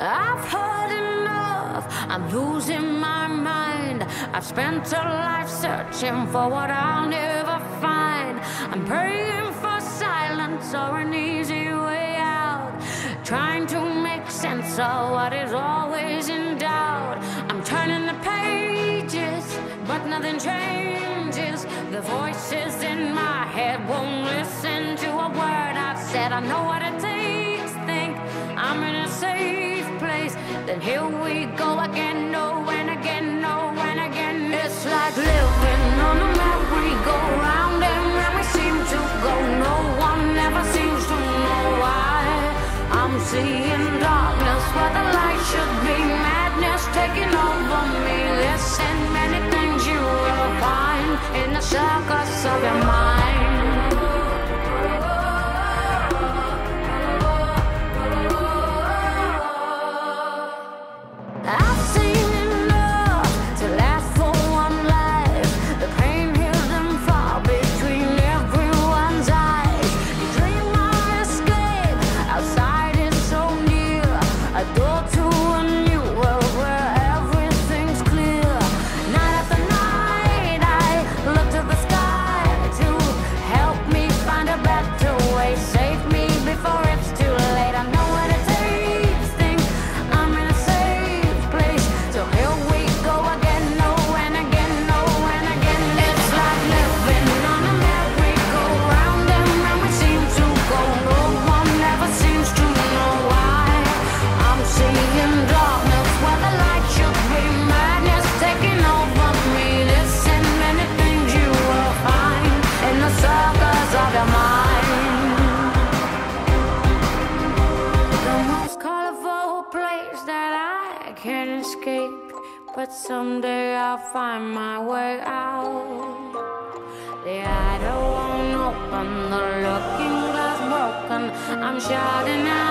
I've heard enough, I'm losing my mind. I've spent a life searching for what I'll never find. I'm praying for silence or an easy way out. Trying to make sense of what is always in doubt. I'm turning the pages, but nothing changes. The voices in my head won't listen to a word I've said. I know what it takes, Then here we go again, no and again, no and again. It's like living on a merry-go-round, and when we seem to go, no one ever seems to know why. I'm seeing darkness where the light should be, madness taking over me. Listen, many things I can escape. But someday I'll find my way out. The idol won't open, the looking glass broken. I'm shouting out